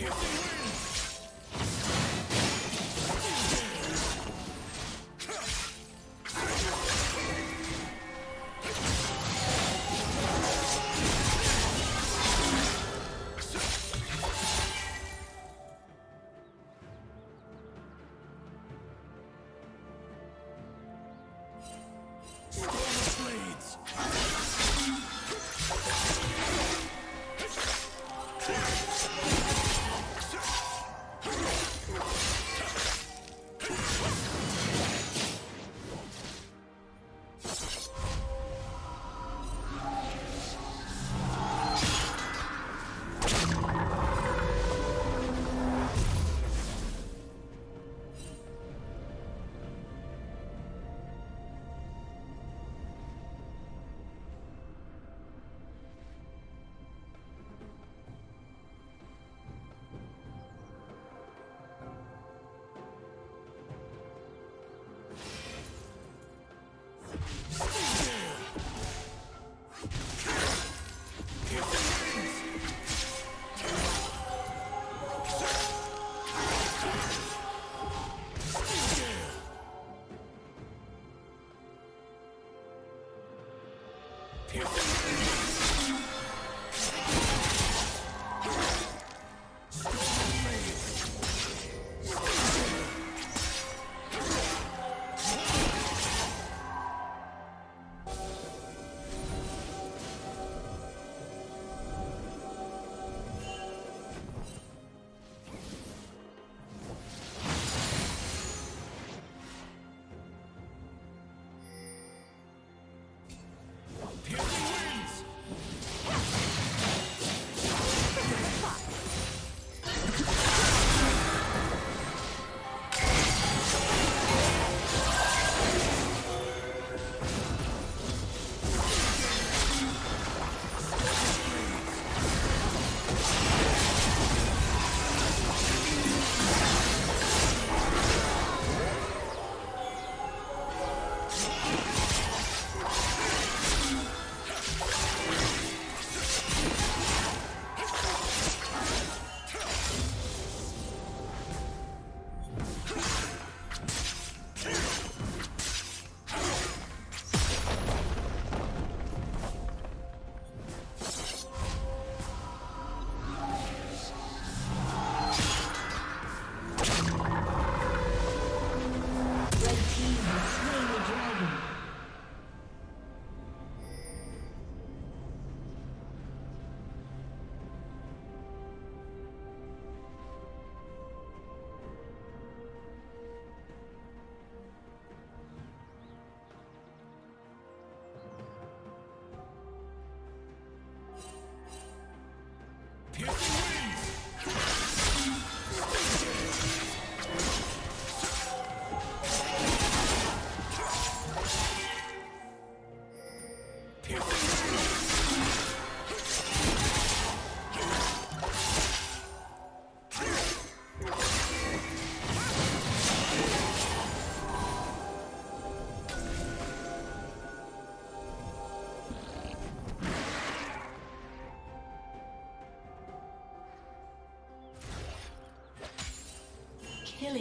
Piercing winds!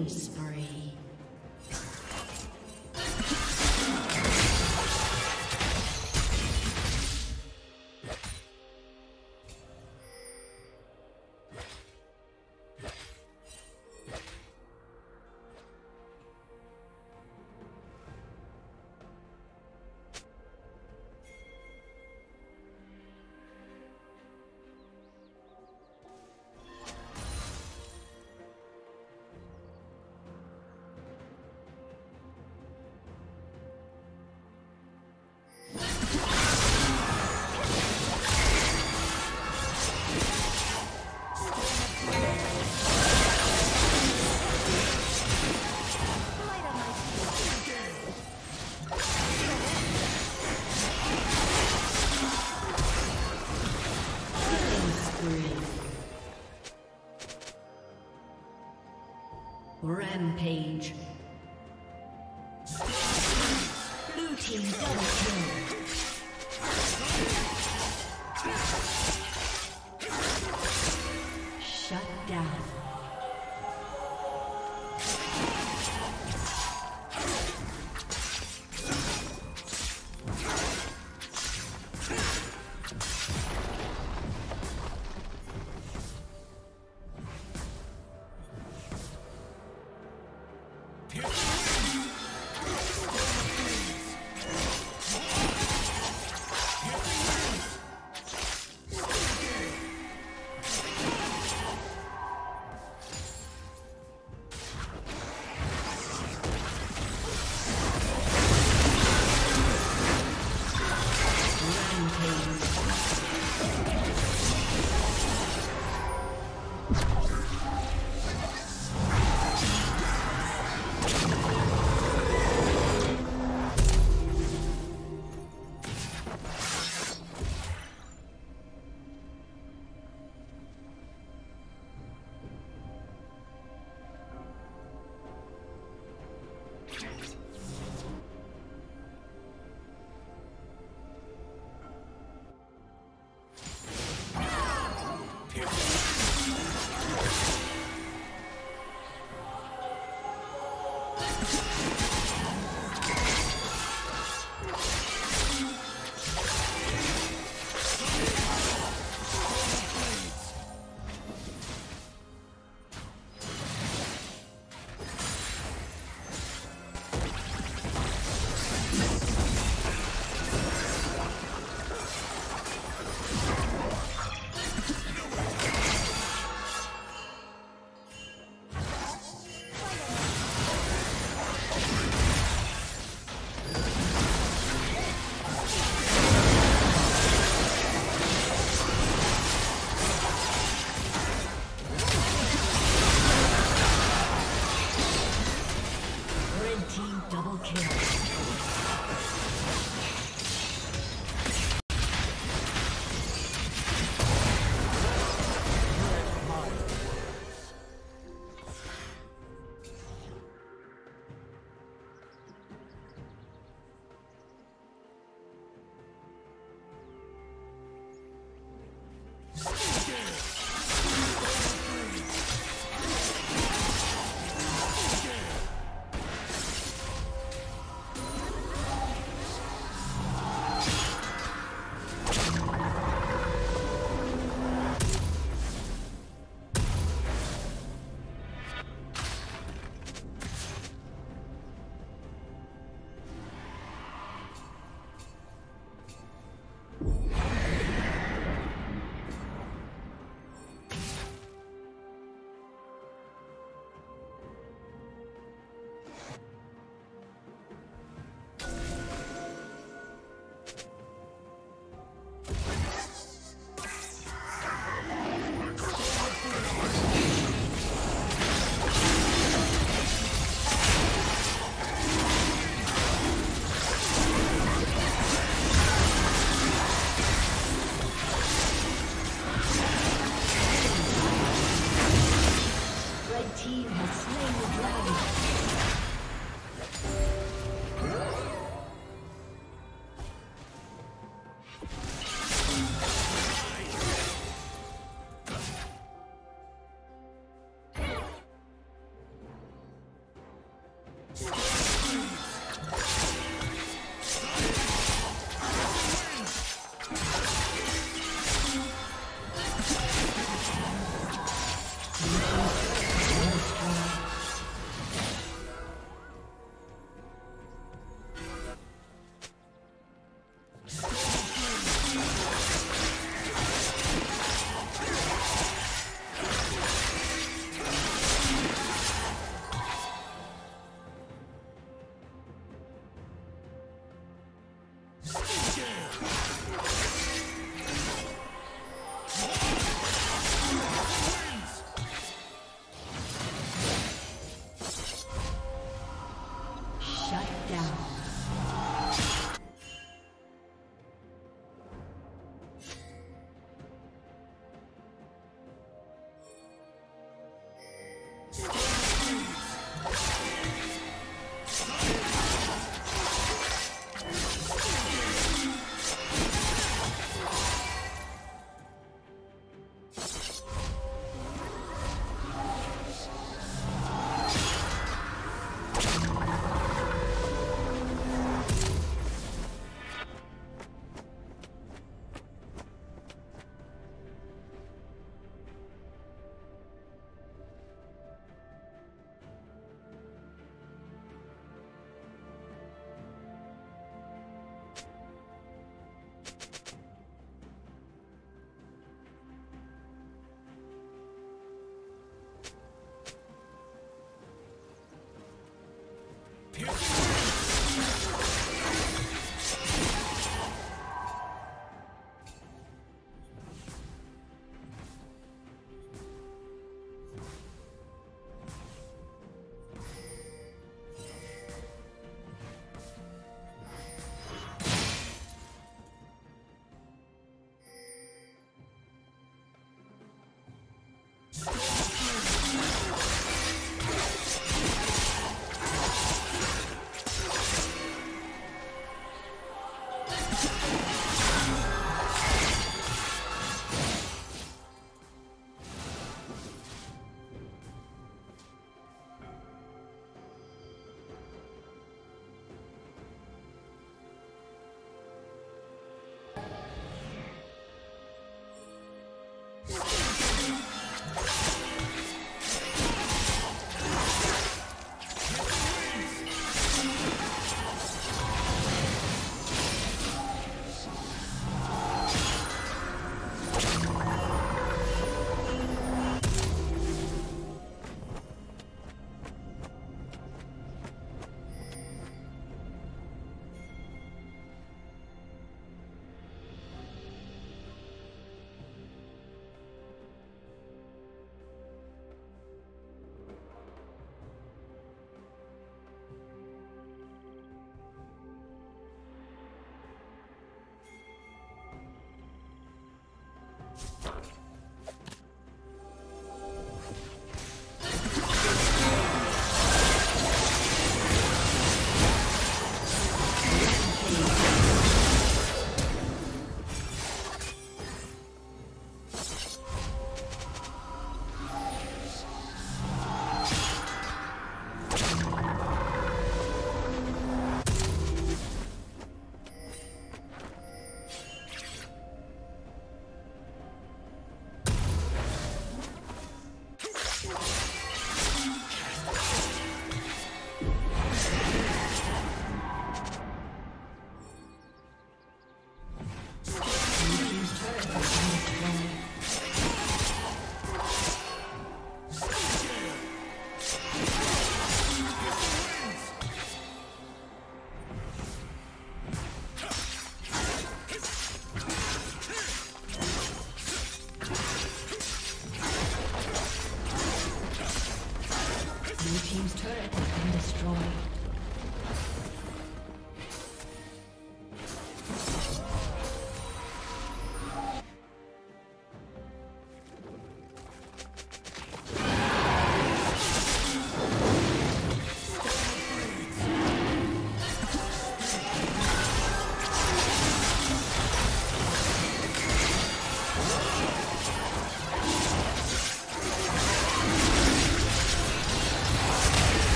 Killing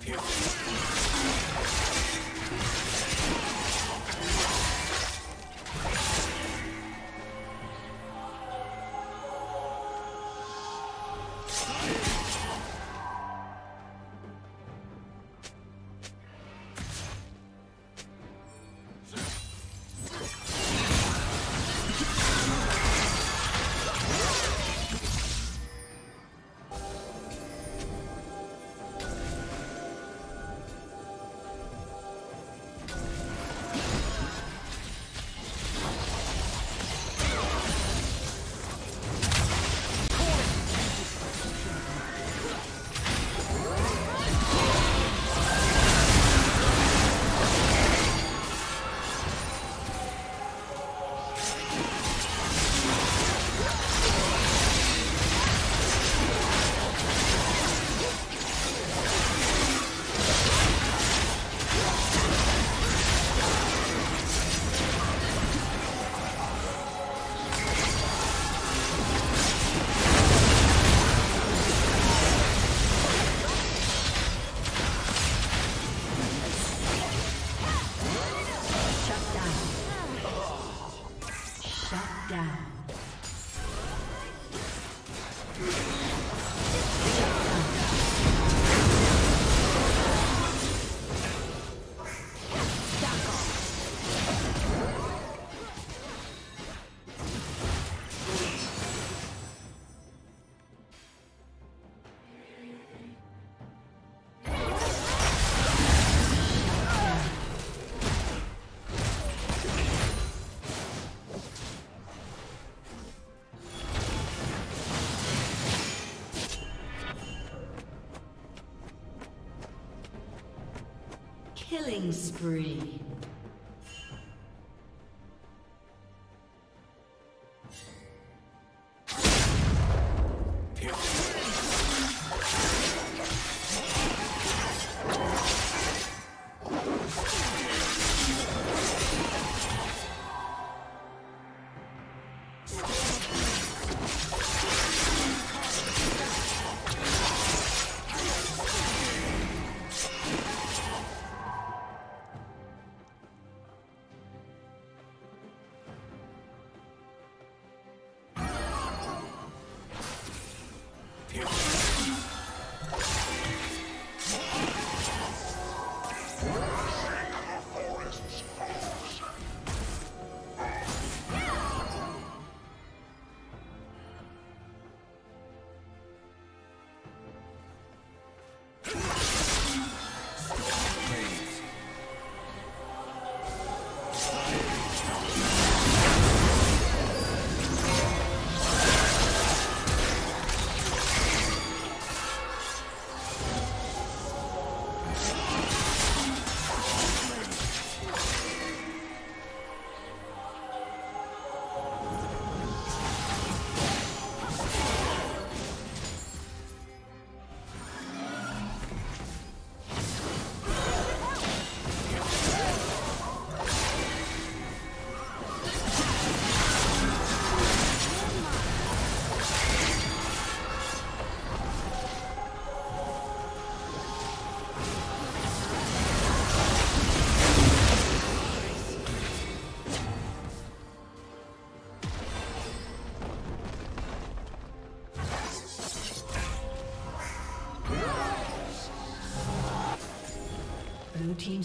Piercing. Spree.